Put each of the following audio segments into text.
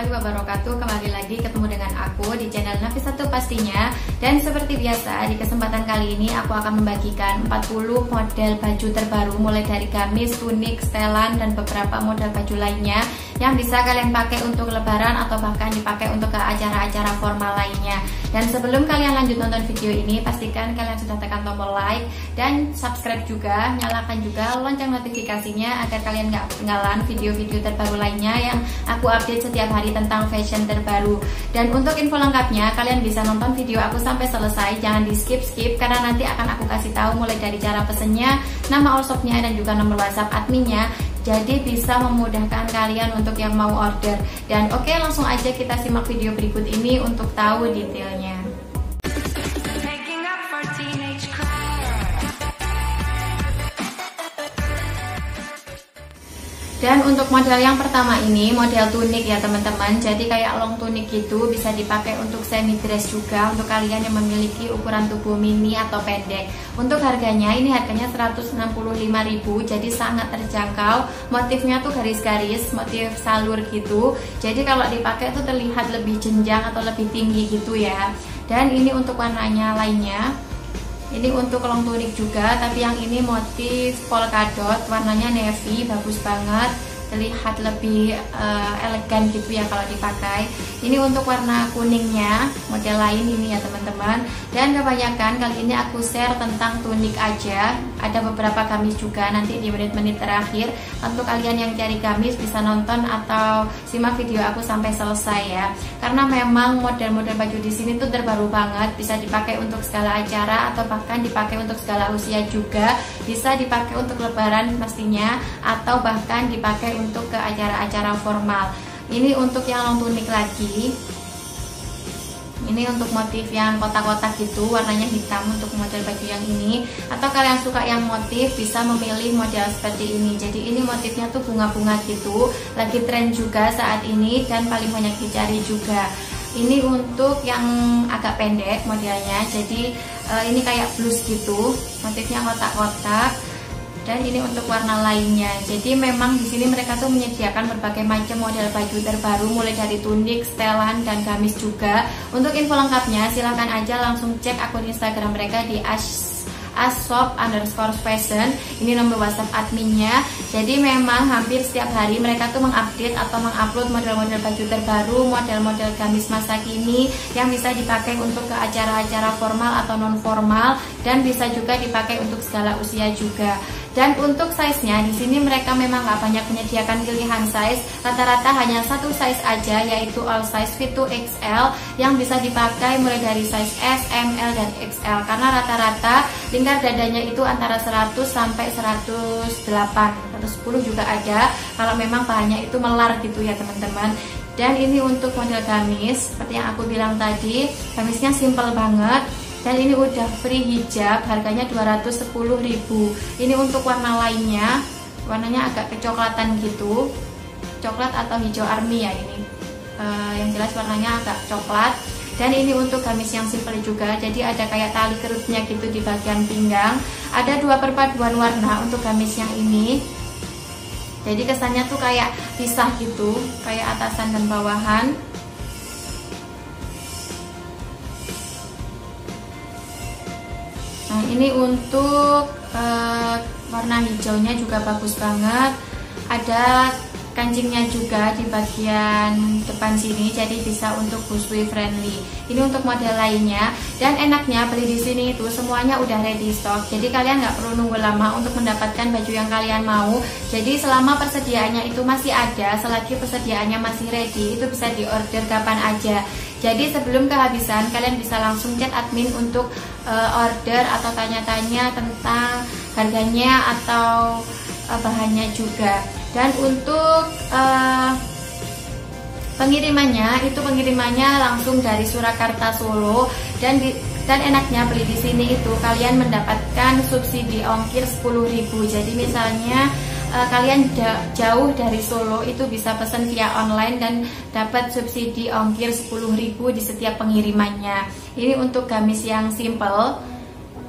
warahmatullahi wabarakatuh. Kembali lagi ketemu dengan aku di channel Nafis Satu pastinya. Dan seperti biasa di kesempatan kali ini aku akan membagikan 40 model baju terbaru Mulai dari gamis, tunik, setelan, dan beberapa model baju lainnya Yang bisa kalian pakai untuk lebaran atau bahkan dipakai untuk ke acara-acara formal lainnya. Dan sebelum kalian lanjut nonton video ini Pastikan kalian sudah tekan tombol like dan subscribe juga. Nyalakan juga lonceng notifikasinya agar kalian gak ketinggalan video-video terbaru lainnya yang aku update setiap hari tentang fashion terbaru. Dan untuk info lengkapnya kalian bisa nonton video aku sampai selesai. Jangan di skip skip karena nanti akan aku kasih tahu mulai dari cara pesennya nama all dan juga nomor whatsapp adminnya jadi bisa memudahkan kalian untuk yang mau order. Dan oke okay, langsung aja kita simak video berikut ini untuk tahu detailnya Dan untuk model yang pertama ini model tunik ya teman-teman. Jadi kayak long tunik gitu bisa dipakai untuk semi dress juga untuk kalian yang memiliki ukuran tubuh mini atau pendek. Untuk harganya ini harganya 165.000 jadi sangat terjangkau. Motifnya tuh garis-garis, motif salur gitu. Jadi kalau dipakai tuh terlihat lebih jenjang atau lebih tinggi gitu ya. Dan ini untuk warnanya lainnya ini untuk long tunik juga tapi yang ini motif polka dot warnanya navy bagus banget terlihat lebih uh, elegan gitu ya kalau dipakai. Ini untuk warna kuningnya model lain ini ya teman-teman. Dan kebanyakan kali ini aku share tentang tunik aja. Ada beberapa gamis juga nanti di menit-menit terakhir. Untuk kalian yang cari gamis bisa nonton atau simak video aku sampai selesai ya. Karena memang model-model baju di sini tuh terbaru banget. Bisa dipakai untuk segala acara atau bahkan dipakai untuk segala usia juga. Bisa dipakai untuk lebaran pastinya atau bahkan dipakai untuk ke acara-acara formal. Ini untuk yang long tunik lagi. Ini untuk motif yang kotak-kotak gitu warnanya hitam untuk model baju yang ini. Atau kalian suka yang motif bisa memilih model seperti ini. Jadi ini motifnya tuh bunga-bunga gitu. Lagi tren juga saat ini dan paling banyak dicari juga. Ini untuk yang agak pendek modelnya. Jadi uh, ini kayak blus gitu motifnya kotak-kotak dan ini untuk warna lainnya. Jadi memang di sini mereka tuh menyediakan berbagai macam model baju terbaru mulai dari tunik, setelan dan gamis juga. Untuk info lengkapnya silahkan aja langsung cek akun Instagram mereka di ash asop underscore fashion ini nomor whatsapp adminnya jadi memang hampir setiap hari mereka tuh mengupdate atau mengupload model-model baju terbaru model-model gamis masa kini yang bisa dipakai untuk ke acara-acara formal atau non formal dan bisa juga dipakai untuk segala usia juga dan untuk size-nya di sini mereka memang nggak banyak menyediakan pilihan size, rata-rata hanya satu size aja yaitu all size fit to XL yang bisa dipakai mulai dari size S, M, L dan XL karena rata-rata lingkar dadanya itu antara 100 sampai 108, 110 juga ada kalau memang bahannya itu melar gitu ya teman-teman. Dan ini untuk model gamis seperti yang aku bilang tadi gamisnya simple banget dan ini udah free hijab harganya 210.000 ini untuk warna lainnya warnanya agak kecoklatan gitu. Coklat atau hijau army ya ini. Uh, yang jelas warnanya agak coklat. Dan ini untuk gamis yang simple juga jadi ada kayak tali kerutnya gitu di bagian pinggang. Ada dua perpaduan warna untuk gamis yang ini. Jadi kesannya tuh kayak pisah gitu kayak atasan dan bawahan ini untuk uh, warna hijaunya juga bagus banget. Ada kancingnya juga di bagian depan sini jadi bisa untuk busui friendly. Ini untuk model lainnya. Dan enaknya beli di sini itu semuanya udah ready stock. Jadi kalian nggak perlu nunggu lama untuk mendapatkan baju yang kalian mau. Jadi selama persediaannya itu masih ada selagi persediaannya masih ready itu bisa diorder kapan aja jadi sebelum kehabisan kalian bisa langsung chat admin untuk uh, order atau tanya-tanya tentang harganya atau uh, bahannya juga. Dan untuk uh, pengirimannya itu pengirimannya langsung dari Surakarta Solo dan di, dan enaknya beli di sini itu kalian mendapatkan subsidi ongkir 10.000. Jadi misalnya uh, kalian jauh dari Solo itu bisa pesan via online dan dapat subsidi ongkir 10.000 di setiap pengirimannya. Ini untuk gamis yang simple.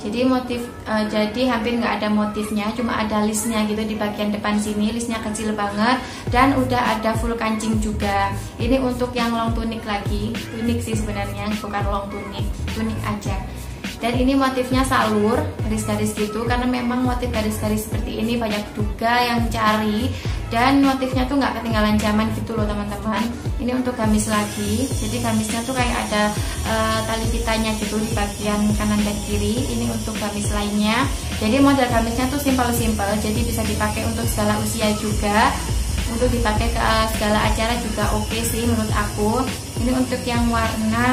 jadi motif uh, jadi hampir nggak ada motifnya cuma ada listnya gitu di bagian depan sini listnya kecil banget dan udah ada full kancing juga ini untuk yang long tunik lagi tunik sih sebenarnya bukan long tunik tunik aja dan ini motifnya salur garis-garis gitu karena memang motif garis-garis seperti ini banyak juga yang cari dan motifnya tuh nggak ketinggalan zaman gitu loh teman-teman. Ini untuk gamis lagi jadi gamisnya tuh kayak ada uh, tali pitanya gitu di bagian kanan dan kiri. Ini untuk gamis lainnya. Jadi model gamisnya tuh simpel-simpel jadi bisa dipakai untuk segala usia juga. Untuk dipakai ke uh, segala acara juga oke okay sih menurut aku. Ini untuk yang warna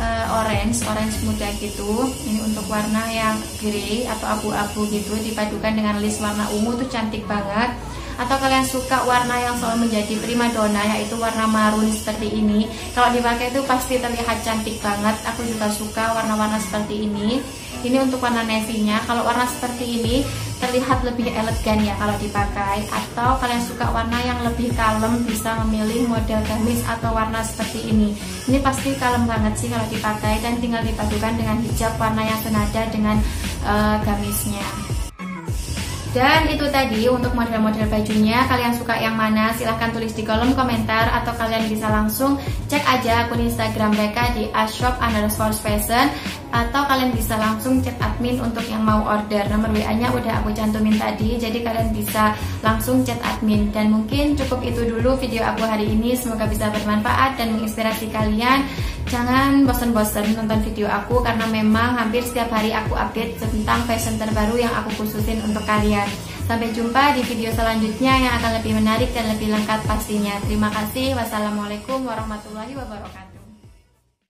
uh, orange, orange muda gitu. Ini untuk warna yang grey atau abu-abu gitu dipadukan dengan list warna ungu tuh cantik banget. Atau kalian suka warna yang selalu menjadi prima donna yaitu warna marun seperti ini. Kalau dipakai itu pasti terlihat cantik banget. Aku juga suka warna-warna seperti ini. Ini untuk warna navy-nya. Kalau warna seperti ini terlihat lebih elegan ya kalau dipakai. Atau kalian suka warna yang lebih kalem bisa memilih model gamis atau warna seperti ini. Ini pasti kalem banget sih kalau dipakai. Dan tinggal dipadukan dengan hijab warna yang senada dengan uh, gamisnya dan itu tadi untuk model-model bajunya Kalian suka yang mana silahkan tulis di kolom komentar Atau kalian bisa langsung cek aja akun instagram mereka di ashop underscore fashion Atau kalian bisa langsung cek admin untuk yang mau order. Nomor WA nya udah aku cantumin tadi Jadi kalian bisa langsung chat admin. Dan mungkin cukup itu dulu video aku hari ini. Semoga bisa bermanfaat dan menginspirasi kalian Jangan bosan-bosan nonton video aku karena memang hampir setiap hari aku update tentang fashion terbaru yang aku khususin untuk kalian. Sampai jumpa di video selanjutnya yang akan lebih menarik dan lebih lengkap pastinya. Terima kasih. Wassalamualaikum warahmatullahi wabarakatuh.